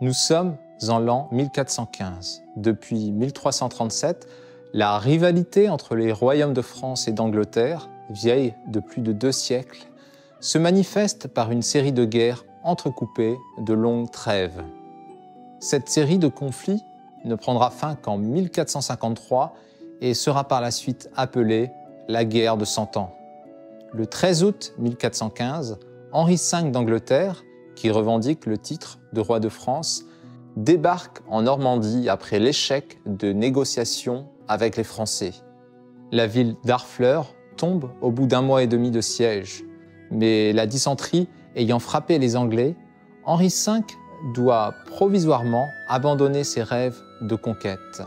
Nous sommes en l'an 1415. Depuis 1337, la rivalité entre les royaumes de France et d'Angleterre, vieille de plus de deux siècles, se manifeste par une série de guerres entrecoupées de longues trêves. Cette série de conflits ne prendra fin qu'en 1453 et sera par la suite appelée la guerre de Cent Ans. Le 13 août 1415, Henri V d'Angleterre, qui revendique le titre de roi de France, débarque en Normandie après l'échec de négociations avec les Français. La ville d'Harfleur tombe au bout d'un mois et demi de siège, mais la dysenterie ayant frappé les Anglais, Henri V doit provisoirement abandonner ses rêves de conquête.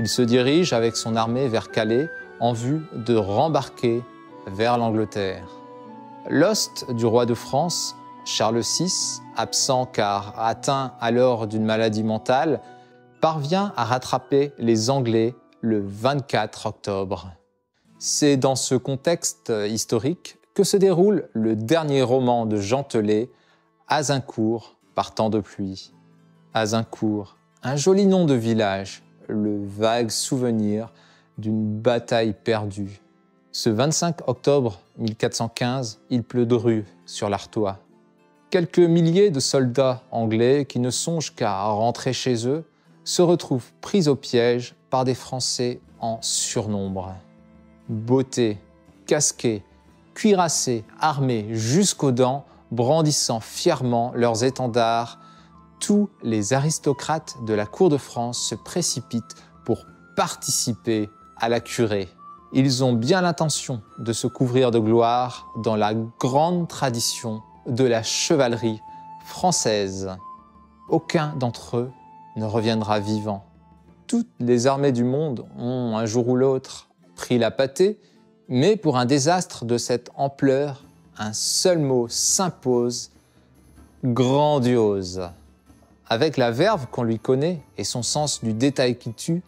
Il se dirige avec son armée vers Calais en vue de rembarquer vers l'Angleterre. L'ost du roi de France, Charles VI, absent car atteint alors d'une maladie mentale, parvient à rattraper les Anglais le 24 octobre. C'est dans ce contexte historique que se déroule le dernier roman de Jean Telet, Azincourt par temps de pluie. Azincourt, un joli nom de village, le vague souvenir d'une bataille perdue. Ce 25 octobre 1415, il pleut dru sur l'Artois. Quelques milliers de soldats anglais qui ne songent qu'à rentrer chez eux se retrouvent pris au piège par des Français en surnombre. Beauté, casqués, cuirassés, armés jusqu'aux dents, brandissant fièrement leurs étendards, tous les aristocrates de la cour de France se précipitent pour participer à la curée. Ils ont bien l'intention de se couvrir de gloire dans la grande tradition de la chevalerie française. Aucun d'entre eux ne reviendra vivant. Toutes les armées du monde ont un jour ou l'autre pris la pâtée, mais pour un désastre de cette ampleur, un seul mot s'impose, grandiose. Avec la verve qu'on lui connaît et son sens du détail qui tue,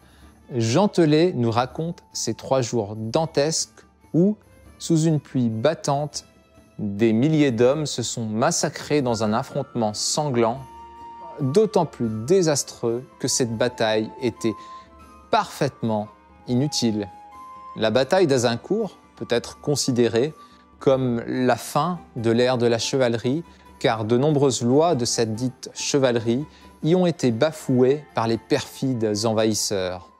Jean Telet nous raconte ces trois jours dantesques où, sous une pluie battante, des milliers d'hommes se sont massacrés dans un affrontement sanglant, d'autant plus désastreux que cette bataille était parfaitement inutile. La bataille d'Azincourt peut être considérée comme la fin de l'ère de la chevalerie, car de nombreuses lois de cette dite chevalerie y ont été bafouées par les perfides envahisseurs.